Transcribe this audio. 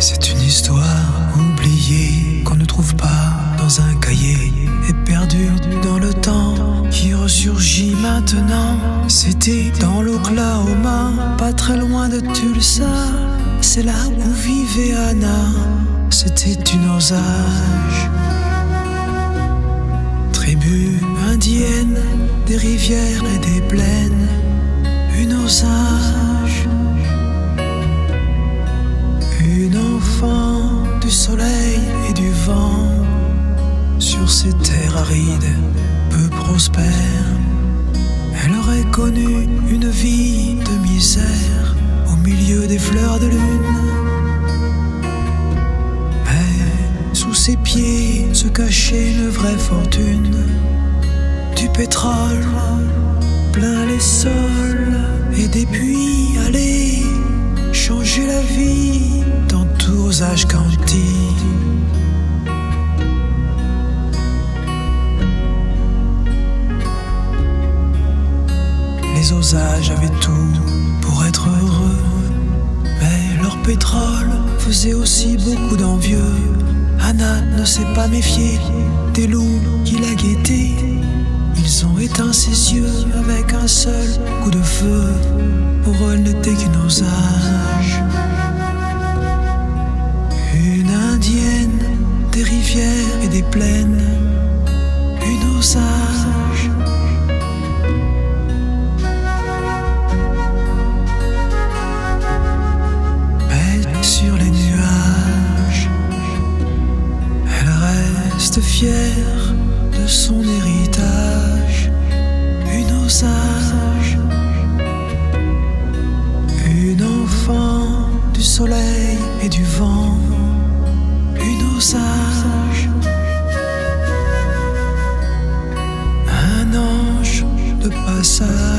C'est une histoire oubliée qu'on ne trouve pas dans un cahier et perdue dans le temps qui ressurgit maintenant. C'était dans l'Oklahoma, pas très loin de Tulsa. C'est là où vivait Anna. C'était une osage. Tribu indienne des rivières et des plaines, une osage. Du soleil et du vent sur ces terres arides, peu prospères. Elle aurait connu une vie de misère au milieu des fleurs de lune. Mais sous ses pieds se cachait une vraie fortune, du pétrole plein les sols et des puits allés changer la vie Les Osages avaient tout pour être heureux, mais leur pétrole faisait aussi beaucoup d'envieux. Anna ne s'est pas méfiée des loups qui la guettaient. Ils ont éteint ses yeux avec un seul coup de feu. Pour elle n'était qu'une. Des. Une Osage. Mais sur les nuages, elle reste fière de son héritage. Une Osage. Une enfant du soleil et du vent. Une Osage. Un de passage.